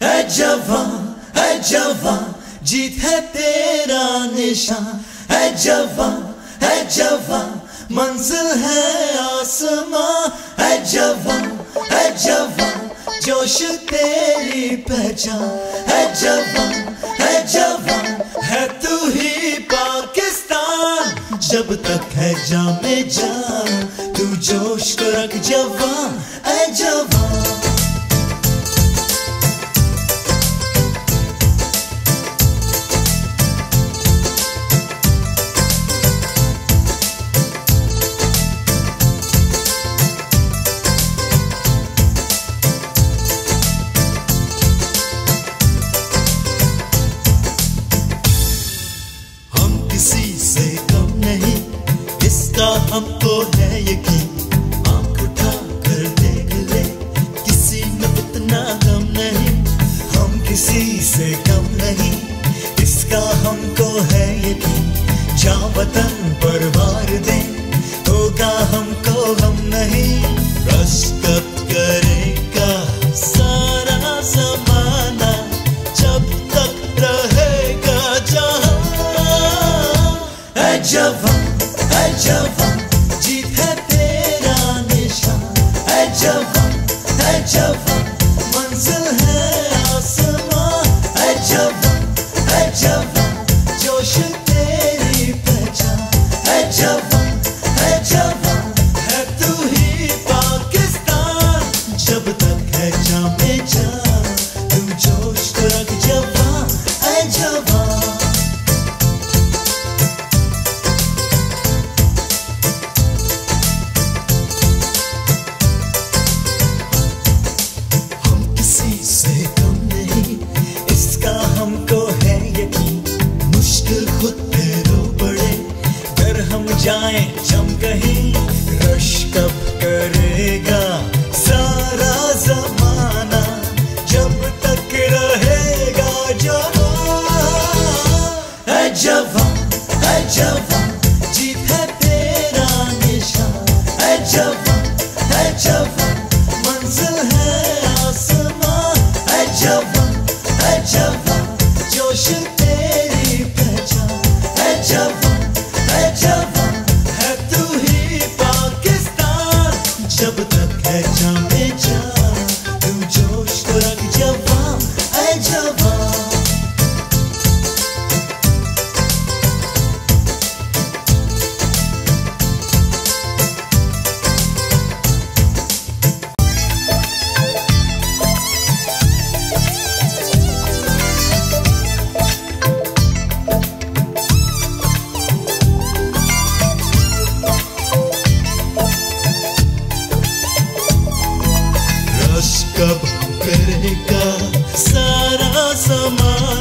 है जवान है जवान जीत है तेरा निशान। है जवान है जवान मंजिल है आसमां। है जवान है जवान जोश तेरी पहचान। है जवान है जवान है तू ही पाकिस्तान। जब तक है जामे जा तू जोश को रख जवान है जवान इसका हमको है यकीन। आँख उठा कर देख ले, किसी में इतना गम नहीं। हम किसी से कम नहीं, इसका हमको है यकीन। जा वतन पर वार दे, होगा हमको हम नहीं। करेगा सारा जब तक जवान। जवान जीत है तेरा निशान। है जवान है जवान। हम जम कहीं रश कब करेगा? जब है जामे जा तू जोश को रख जवान है जवान।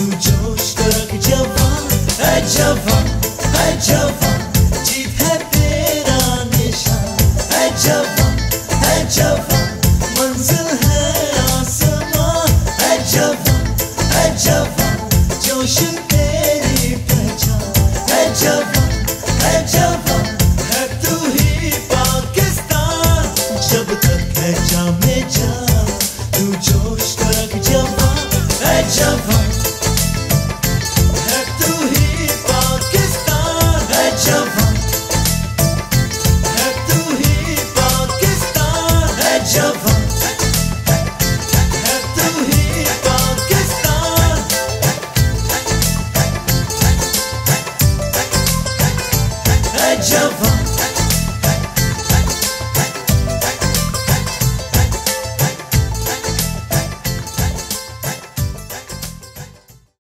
जोश को रख है जवान है जवान जीत है तेरा निशान, है जवान है जवान मंजिल है आसमां, है जवान है जवान जोश तेरी पहचान, है जवान है जवान है तू ही पाकिस्तान, जब तक है जामे जा तू जोश को रख जवान है जवान